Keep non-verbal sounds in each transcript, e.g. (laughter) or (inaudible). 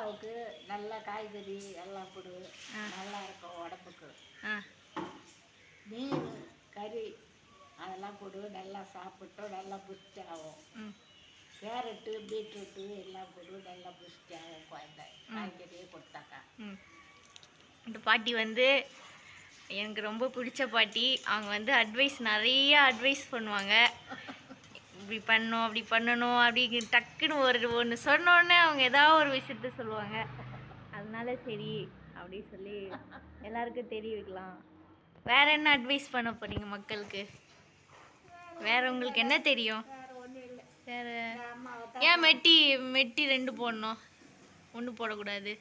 பாப்பாவுக்கு நல்ல காய்கறி எல்லாம் கொடு. நல்லா இருக்கும் உடம்புக்கு. மீன் கறி அதெல்லாம் கொடு. நல்லா சாப்பிட்டோம் நல்லா புஷ்டி ஆகும். ம். கேரட்டு பீட்ரூட்டு எல்லாம் கொடு. நல்லா புஷ்டி ஆகும் குழந்தை. காய்கறியே கொடுத்தாக்கா. ம். இந்த பாட்டி வந்து எனக்கு ரொம்ப பிடிச்ச பாட்டி. அவங்க வந்து அட்வைஸ் நிறைய அட்வைஸ் பண்ணுவாங்க. இப்படி பண்ணணும் அப்படி பண்ணணும் அப்படி டக்குன்னு ஒரு ஒன்று சொன்னோடனே அவங்க ஏதாவது ஒரு விஷயத்த சொல்லுவாங்க. அதனால சரி அப்படி சொல்லி எல்லாருக்கும் தெரிய வைக்கலாம். வேற என்ன அட்வைஸ் பண்ண போறீங்க மக்களுக்கு? வேற உங்களுக்கு என்ன தெரியும்? வேறு வேற ஏன் மெட்டி மெட்டி ரெண்டு போடணும்? ஒன்று போடக்கூடாது.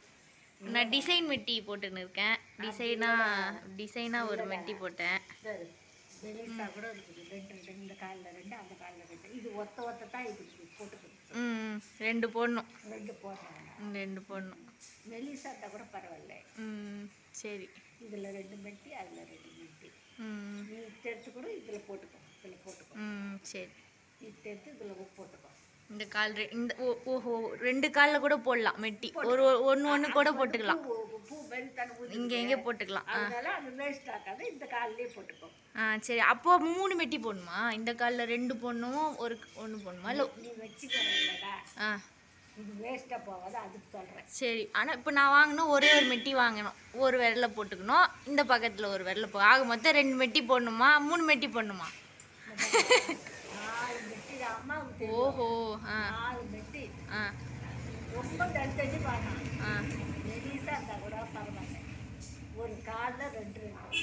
நான் டிசைன் மெட்டி போட்டுன்னு இருக்கேன். டிசைனாக டிசைனாக ஒரு மெட்டி போட்டேன். வெளிசா கூட இருக்குது ரெண்டு ரெண்டு இந்த காலில் ரெண்டு அந்த காலில் ரெண்டு இது ஒத்த ஒத்த தான் இது போட்டுக்கணும். ம் ரெண்டு போடணும். ரெண்டு போடுறாங்க ம், ரெண்டு போடணும். மெலிசா இருந்தால் கூட பரவாயில்ல. ம் சரி. இதில் ரெண்டு மெட்டி அதில் ரெண்டு மெட்டி. ம். நீ எடுத்து கூட இதில் போட்டுக்கோ இதில் போட்டுக்கோ. ம் சரி. இத்த எடுத்து இதில் போட்டுக்கோ. இந்த கால் இந்த ஓஹோ ரெண்டு காலில் கூட போடலாம் மெட்டி. ஒரு ஒன்று ஒன்று கூட போட்டுக்கலாம். இங்கே எங்கே போட்டுக்கலாம். ஆ. சரி. அப்போ மூணு மெட்டி போடணுமா? இந்த காலில் ரெண்டு போடணும்? ஒரு ஒன்று போடணுமா? இல்லை ஆ. வேஸ்ட்டாக போகாது. அதுக்கு சொல்கிறேன் சரி. ஆனால் இப்போ நான் வாங்கணும் ஒரே ஒரு மெட்டி வாங்கணும். ஒரு விரல போட்டுக்கணும். இந்த பக்கத்தில் ஒரு விரல போ ஆக மொத்தம் ரெண்டு மெட்டி போடணுமா? மூணு மெட்டி போடணுமா? மெட்டி அம்மாவுக்கு ஓஹோ ஆ. நாலு மெட்டி ஆ. ரொம்ப தள்ளி பார்க்கலாம் ஆ. மெலிசாக இருந்தால் கூட பரவாயில்ல. ஒரு காலில் ரெண்டு ரெண்டு.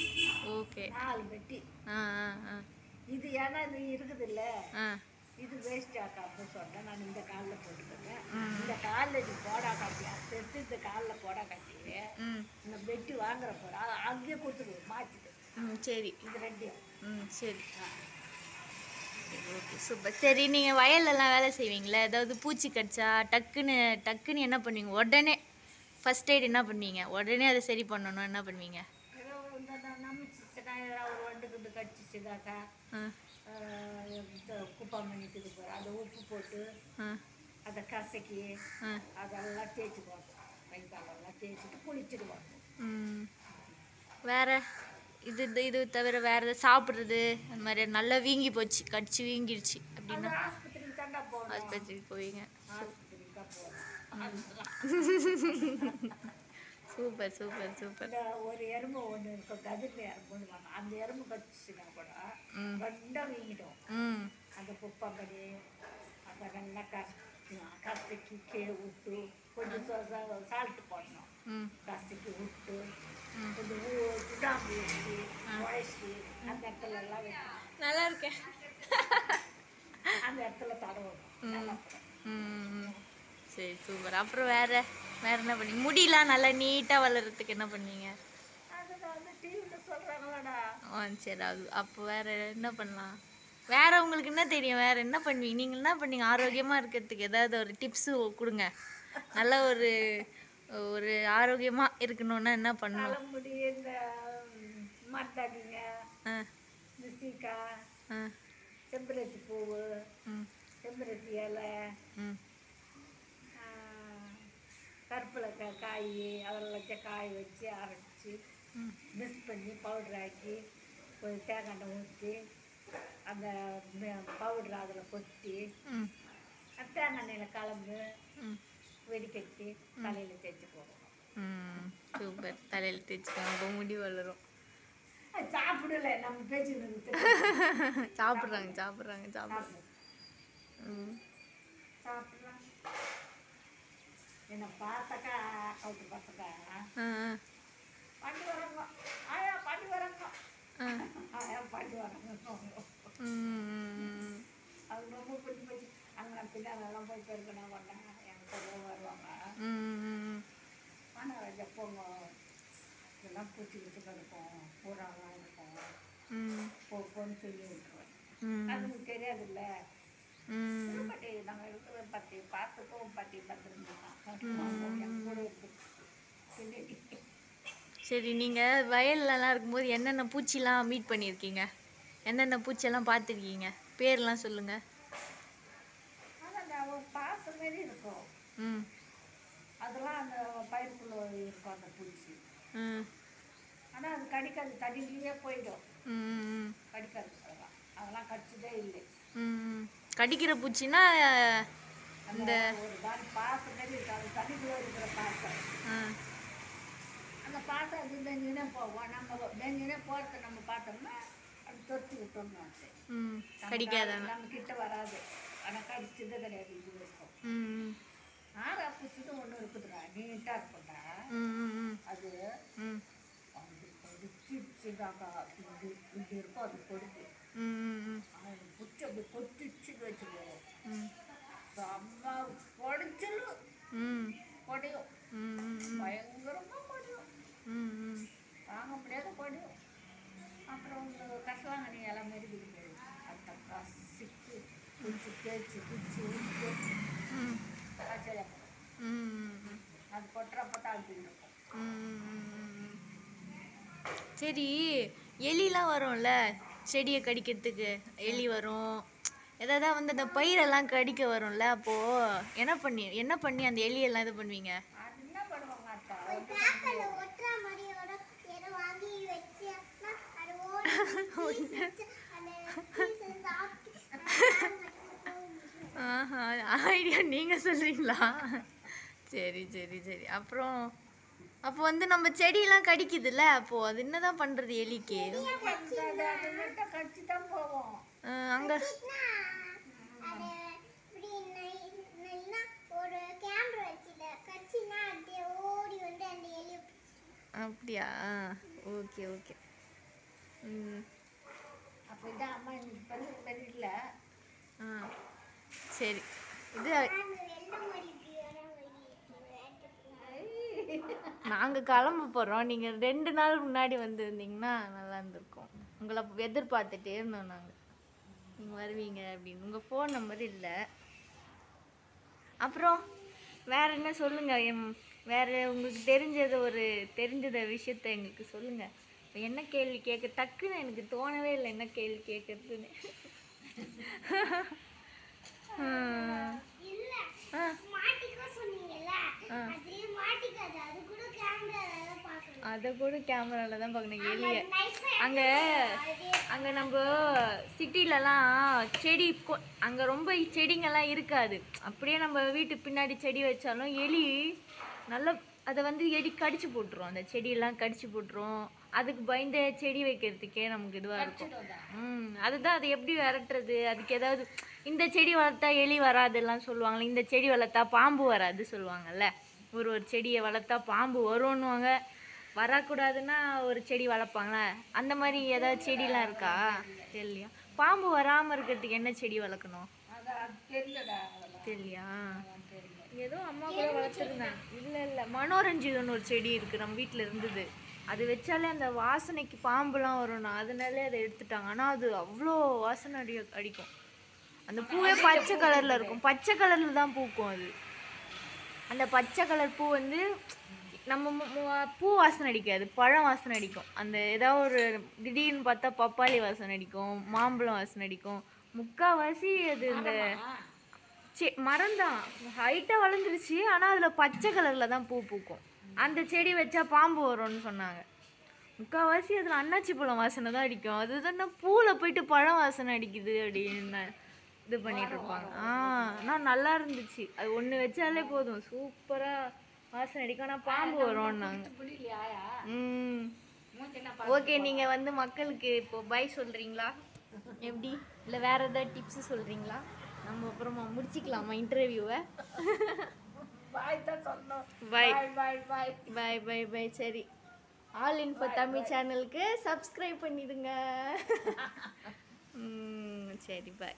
ஓகே. நாலு மெட்டி ஆ ஆ ஆ. இது ஏன்னா இது இருக்குது இல்லை ஆ. இது வேஸ்ட் ஆக்காம சொன்னேன் நான் இந்த காலில் போட்டுக்கிறேன் இந்த காலில் நீ போடா காட்டியா இந்த காலில் போடா காட்டி ம். இந்த பெட்டி வாங்குற போகிறா அங்கேயே கொடுத்துருவோம் மாற்றிட்டு ம் சரி. இது ரெண்டையும். ம் சரி. ஓகே சூப்பர் சரி நீங்கள் வயல்லலாம் வேலை செய்வீங்களா? ஏதாவது பூச்சி கடிச்சா டக்குன்னு டக்குன்னு என்ன பண்ணுவீங்க? உடனே ஃபர்ஸ்ட் எய்ட் என்ன பண்ணுவீங்க? உடனே அதை சரி பண்ணணும் என்ன பண்ணுவீங்க? ஒரு வண்டு கிண்டு கடிச்சிச்சுனாக்கா இது அதை உப்பு போட்டு அதை கசக்கி அதெல்லாம் தேய்ச்சிக்குவோம். கை காலெல்லாம் தேய்ச்சிட்டு குளிச்சிடுவோம். ம். வேற? இது இது இது தவிர வேற ஏதாவது சாப்பிட்றது அந்த மாதிரி நல்லா வீங்கி போச்சு கடிச்சு வீங்கிடுச்சு அப்படின்னா ஆஸ்பத்திரிக்கு போவீங்க. Super super super. ஒரு எறும்பு ஒன்று இருக்கும் கதிரில் எறும்புன்னு அந்த எறும்பு கடிச்சுன்னா கூட ம். ரெண்டா வீங்கிடும். ம். அந்த குப்பங்கடி அதை நல்லா கச கசக்கி கீழே விட்டு கொஞ்சம் சால்ட்டு போடணும் கசக்கி விட்டு கொஞ்சம் ஊ சுடாம்பு வச்சு உழைச்சி அந்த இடத்துல எல்லாம் வைக்கணும் நல்லா இருக்கேன் அந்த இடத்துல தடவணும் சரி சூப்பர் அப்புறம் வேற வேற என்ன பண்ணீங்க முடியெல்லாம் நல்லா நீட்டாக வளர்கிறதுக்கு என்ன பண்ணீங்க அதுதான் வந்து டிவியில் சொல்கிறாங்களாடா ஆ சரி அது அப்போ வேற என்ன பண்ணலாம் வேற உங்களுக்கு என்ன தெரியும்? வேற என்ன பண்ணுவீங்க? நீங்கள் என்ன பண்ணீங்க ஆரோக்கியமாக இருக்கிறதுக்கு ஏதாவது ஒரு டிப்ஸு கொடுங்க. நல்ல ஒரு ஒரு ஆரோக்கியமாக இருக்கணும்னா என்ன பண்ணணும்? இந்த ம், மருதாணிங்க ஆ. இந்த சீக்காய் செம்பருத்தி பூவு ம். செம்பருத்தி இலை ம். கருப்பில் கா காய் அதெல்லாம் காய வச்சு அரைச்சி ம். மிக்ஸ் பண்ணி பவுடர் ஆக்கி கொஞ்சம் தேங்காய் ஊற்றி அந்த பவுடர் அதில் கொட்டி தேங்காய் எண்ணெயில் கலந்து வெடிக்கட்டி தலையில் தேய்ச்சி போடணும். ம். சூப்பர். தலையில் தேய்ச்சிக்கலாம் அப்போ முடி வளரும். சாப்பிடல. நம்ம பேச்சு (laughs) சாப்பிட்றாங்க சாப்பிட்றாங்க சாப்பிட்றாங்க. ம். சாப்பிட்றான் என்னை பார்த்தாக்கா வராங்க ஆயா பண்ணி வராங்க அது ரொம்ப பிடிச்சி போச்சு அங்கே பின்னாலெல்லாம் போய் பெருக்கணும் பண்ணாங்க எங்கள் வருவாங்க. ஆனால் ராஜா போங்க இதெல்லாம் பூச்சி வச்சு கிடக்கும். பூராலாம் இருக்கும். போன்னு சொல்லி விட்டுருவேன். அதுக்கு தெரியாதுல்ல. பாட்டி நாங்கள் இருக்கிற பாட்டி பார்த்துக்கோ பாட்டி பார்த்துருந்தோம் என் கூட இருக்கு. சரி நீங்கள் வயல்லலாம் இருக்கும்போது என்னென்ன பூச்சிலாம் மீட் பண்ணியிருக்கீங்க? என்னென்ன பூச்சியெல்லாம் பார்த்துருக்கீங்க? பேர்லாம் சொல்லுங்கள் ம். அதெல்லாம் அந்த பயிருக்குள்ளே இருக்கும் ம். ஆனால் அது கடிக்காது தண்ணிலேயே போயிடும். ம் கடிக்காது அதெல்லாம். அதெல்லாம் இல்லை. ம் கடிக்கிற பூச்சின்னா அந்த ஒரு பாசம் மாரி இருக்கும். அது தண்ணிக்குள்ளே இருக்கிற பாசம். ம் பாசம் அது நெஞ்சினே போவோம். நம்ம நெஞ்சினே போகிறத நம்ம பார்த்தோம்னா அது தொத்தி விட்டோம்னு வந்து ம் கடிக்காதானே? நம்ம கிட்ட வராது. ஆனால் கடிச்சது கிடையாது இது வரைக்கும் ஆறா பூச்சிட்டு ஒன்று இருக்குதுடா நீட்டாக இருக்கும்டா. அது அது கொதிச்சிச்சுடாக்கா இப்படி இப்படி இருக்கும் அது ம் அது புச்சு அப்படி கொத்திச்சுன்னு வச்சுக்கோ ம். செம்ம பொடிச்சலும் ம். பொடியும். பயங்கரமாக பொடியும் ம் ம். தாங்க முடியாத பொடியும் அப்புறம் இந்த கசவாங்கனி எல்லாம் மாரி இருக்குது அந்த கசிக்கு குச்சி தேய்ச்சி பச்சையா ம். அது கொட்டுறப்ப தான் அது இருக்கும். சரி எலிலாம் வரும்ல? செடியை கடிக்கிறதுக்கு எலி வரும். எதாவது வந்து அந்த பயிரெல்லாம் கடிக்க வரும்ல அப்போ? என்ன பண்ணி என்ன பண்ணி அந்த எலியெல்லாம் இது பண்ணுவீங்க அது என்ன பண்ணுவாங்க அத்தா பேப்பர்ல ஒட்டுற மாதிரியோட ஏதோ வாங்கி வச்சா அது ஓடி அந்த பீஸை சாப்பிட்டு ஆஹா ஐடியா நீங்கள் சொல்கிறீங்களா சரி சரி சரி. அப்புறம் அப்போ வந்து நம்ம செடியெல்லாம் கடிக்குதுல்ல? அப்போ அது என்னதான் பண்ணுறது எலிக்கு? அங்க அங்கே அப்படியா? Okay okay. அப்போ அம்மா பண்ணி இல்லை. ஆ சரி. இது நாங்கள் கிளம்ப போகிறோம் நீங்கள் ரெண்டு நாள் முன்னாடி வந்திருந்தீங்கன்னா நல்லா இருந்திருக்கும். உங்களை எதிர்பார்த்துட்டே இருந்தோம் நாங்கள் நீங்கள் வருவீங்க அப்படின்னு. உங்கள் ஃபோன் நம்பர் இல்லை. அப்புறம் வேற என்ன சொல்லுங்கள் எம் வேற உங்களுக்கு தெரிஞ்சது ஒரு தெரிஞ்சத விஷயத்த எங்களுக்கு சொல்லுங்கள் என்ன கேள்வி கேட்க டக்குன்னு எனக்கு தோணவே இல்லை என்ன கேள்வி கேட்கறதுன்னு. அது கூட கேமரால தான் பார்க்கணும் எலிய அங்க அங்க நம்ம சிட்டிலலாம் செடி அங்க ரொம்ப செடிங்கெல்லாம் இருக்காது. அப்படியே நம்ம வீட்டு பின்னாடி செடி வச்சாலும் எலி நல்ல அதை வந்து எலி கடிச்சு போட்டுரும். அந்த செடியெல்லாம் கடிச்சு போட்டுரும். அதுக்கு பயந்த செடி வைக்கிறதுக்கே நமக்கு இதுவாக இருக்கும். ம் அதுதான் அது எப்படி விரட்டுறது அதுக்கு ஏதாவது இந்த செடி வளர்த்தா எலி வராதுலாம் சொல்லுவாங்கல்ல இந்த செடி வளர்த்தா பாம்பு வராது சொல்லுவாங்கல்ல. ஒரு ஒரு செடியை வளர்த்தா பாம்பு வரும்னுவாங்க. வரக்கூடாதுன்னா ஒரு செடி வளர்ப்பாங்களே? அந்த மாதிரி ஏதாவது செடிலாம் இருக்கா? தெரியலையா? பாம்பு வராமல் இருக்கிறதுக்கு என்ன செடி வளர்க்கணும்? தெரியலையா? ஏதோ அம்மா கூட வளர்த்துருந்தேன் இல்லை இல்லை மனோரஞ்சிதம்னு ஒரு செடி இருக்குது நம்ம வீட்டில் இருந்தது. அது வச்சாலே அந்த வாசனைக்கு பாம்புலாம் வரும்னா அதனாலே அதை எடுத்துட்டாங்க. ஆனால் அது அவ்வளோ வாசனை அடி அடிக்கும். அந்த பூவே பச்சை கலரில் இருக்கும். பச்சை கலரில் தான் பூக்கும் அது. அந்த பச்சை கலர் பூ வந்து நம்ம பூ வாசனை அடிக்காது. பழம் வாசனை அடிக்கும். அந்த ஏதாவது ஒரு திடீர்னு பார்த்தா பப்பாளி வாசனை அடிக்கும். மாம்பழம் வாசனை அடிக்கும். முக்கால்வாசி அது இந்த செ மரம் தான். ஹைட்டாக வளர்ந்துருச்சு. ஆனால் அதில் பச்சை கலரில் தான் பூ பூக்கும். அந்த செடி வச்சா பாம்பு வரும்னு சொன்னாங்க. முக்கால்வாசி அதில் அன்னாச்சி பழம் வாசனை தான் அடிக்கும். அது தானே பூவில் போயிட்டு பழம் வாசனை அடிக்குது அப்படின்னு இது பண்ணிட்டு இருப்பாங்க. ஆ ஆனால் நல்லா இருந்துச்சு. அது ஒன்று வச்சாலே போதும். சூப்பராக வாசனை அடிக்கும். ஆனால் பாம்பு வரும்னாங்க. ம். ஓகே நீங்கள் வந்து மக்களுக்கு இப்போ பை சொல்கிறீங்களா எப்படி? இல்லை வேற ஏதாவது டிப்ஸ் சொல்கிறீங்களா நம்ம அப்புறமா முடிச்சுக்கலாமா இன்டர்வியூவை பாய் தான் சொன்னோம். பாய் பாய் பாய் சரி ஆல் இன்ஃபோ தமிழ் சேனலுக்கு சப்ஸ்கிரைப் பண்ணிடுங்க. சரி பாய்